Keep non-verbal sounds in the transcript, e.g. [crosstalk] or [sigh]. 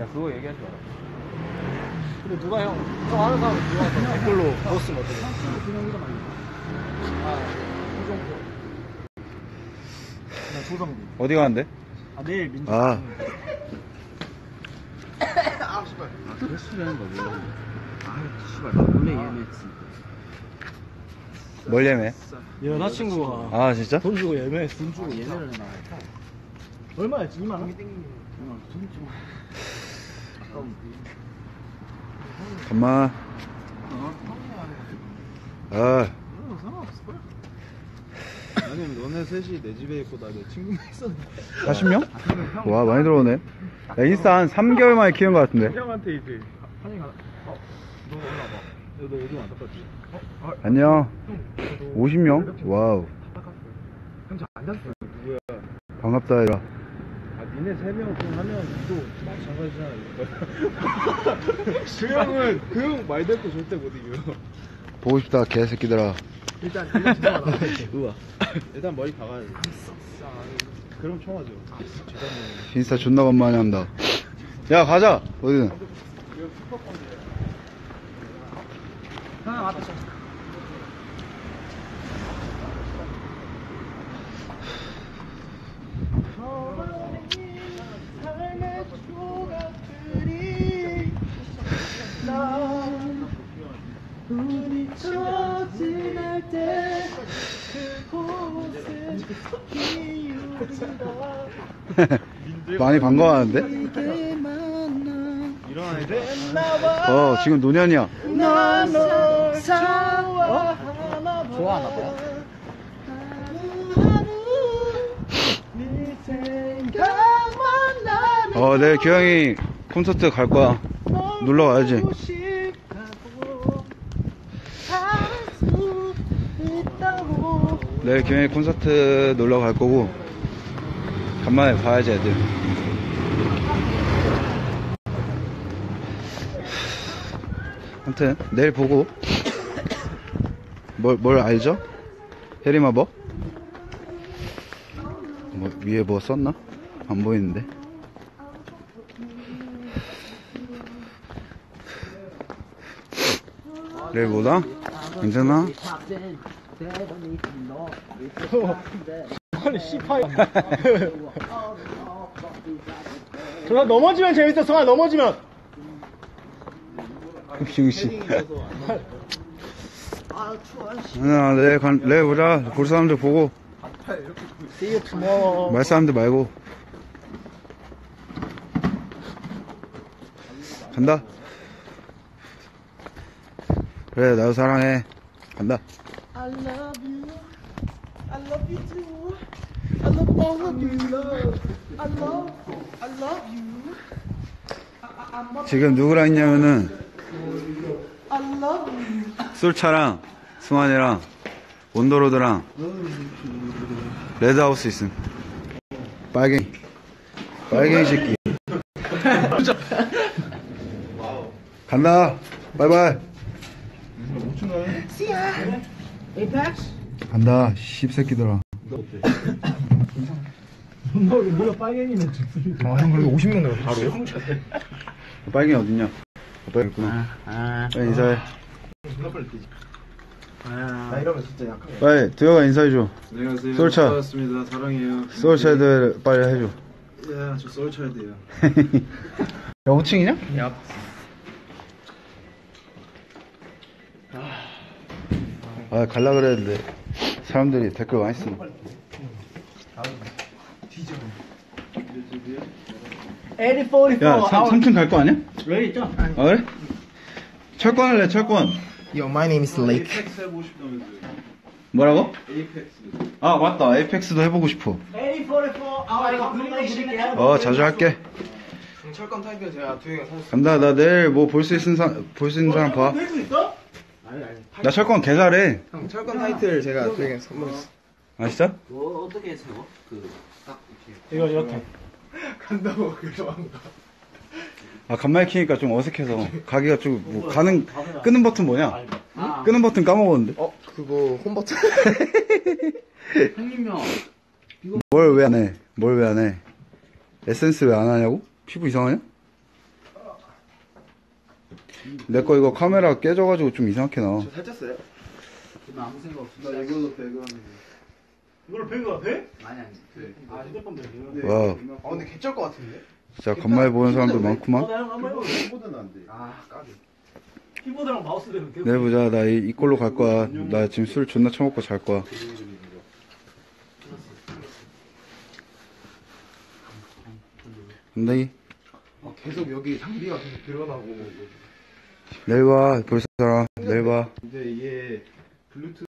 야 그거 얘기하지 마라 근데 누가 형, 형 아는 사람 누가 형 댓글로 넣었으면 어떡해. 아, 조정도. 나 조정도. 어디 가는데? 아, 내일 민주. 아. [coughs] 뭘 예매? 여자친구가 아 진짜? 돈 주고 예매했어. 돈 주고 예매를 해놔. 얼마였지? 2만 원? 잠만. 아, 아니면 너네 셋이 내 집에 있고 나 내 친구만 있었는데 40명? 와, 많이 들어오네. 야, 인스타 한 3개월 만에 키운 것 같은데. 형한테 이제 한이 가 어? 너 올라봐 너 요즘 안 닦았지? 어? 아, 안녕. 50명? wow. 형 저 안 닦았어 누구야 반갑다, 얘들아. 아 니네 세명중 하면 니도 마찬가지잖아 그 형은 그 형 말 듣고 절대 못 이겨 보고 싶다, 개새끼들아. 일단, 일단 죄송하다. 우와 일단 머리 박아야 돼 그럼 청하죠 재단면 인스타 존나 간만에 한다. 야, 가자. 어디든. 하나 맞다. 많이 반가워하는데? 일어나 이제 어, 지금 노년이야. 좋아하나 봐. 어, 내일 규영이 콘서트 갈 거야. 놀러 가야지. 내일 규영이 콘서트 놀러 갈 거고, 간만에 봐야지, 애들. 아무튼, 내일 보고, 뭘, 뭘 알죠? 해리마버? 뭐, 위에 뭐 썼나? 안 보이는데. 내일 뭐다? 괜찮아? 아니, 씨파이. 그럼 넘어지면 재밌어, 성아, 넘어지면. 병신. 아, 내일, 간, 내일 보자. 볼 사람들 보고. 말 사람들 말고. 간다. 그래, 나도 사랑해. 간다. I love you. I love you too. I love all of you. I love, I love you. 지금 누구랑 있냐면은, I love you. 솔차랑, 승환이랑, 온도로드랑, 레드하우스 있음. 빨갱이. 빨갱이 새끼. 간다. 바이바이. 간다. 씹새끼들아. 너 뭐야 빨갱이면 죽지. 아형 그래도 50명 내가 바로요? 빨갱이 어딨냐? 빨갱이 있구나. 빨리 인사해. 나 이러면 진짜 거 빨리, 두혁아 인사해줘. 안녕하세요 솔차. 반갑습니다 사랑해요 소울차이드 빨리 해줘. 야저 소울차이드요 야, 5층이냐? [laughs] 야 아, 갈라 그랬는데. 사람들이 댓글 많이 쓰네. Eighty forty 야, four. 3, 3층 갈 거 아니야? 아, 그래? 철권 할래, 철권. Yo my name is Lake 뭐라고? 아, 맞다. 에이펙스도 해보고 싶어. Eighty forty four. 아. 어, 자주 할게. 철권 타이틀 제가 두개가 사줬어요 간다. 나 내일 뭐 볼 수 있는 사, 볼수 있는 사람 봐. 할수 있어? 나 철권 개 잘해. 형 철권 타이틀 제가 두개 선물했어 아, 진짜? 뭐 어떻게 세워? 그딱 이렇게 이거 이렇게. [laughs] 간다고 그래서 한 거 아, 간만에 키니까 좀 어색해서. 가기가 좀, 뭐, 가는, 끄는 버튼 뭐냐? 끄는 버튼 까먹었는데. 어? 그거 홈 버튼 [laughs] 형님요 뭘 왜 안 해? 뭘 왜 안 해? 에센스 왜 안 하냐고? 피부 이상하냐? 내 거 이거 카메라 깨져가지고 좀 이상하게 나와. 살쪘어요? 그러면 아무 생각 없이 나 이걸로 배그하는 이걸 배가 돼? 많이 안 돼. 아 휴대폰 배가 와, 아 근데 개쩔 것 같은데? 진짜 간만에 보는 사람들 많구만. 어나 형 한번 해볼래 키보드는 안 돼. 아 까비. 키보드랑 마우스 대로 계속 내일 보자. 나 이, 이꼴로 갈 거야. 나 지금 술 존나 처먹고 잘 거야. 아, 계속 여기 장비가 계속 들어가고 내일 봐. 볼 사람. 내일 봐. 근데 이게 블루투스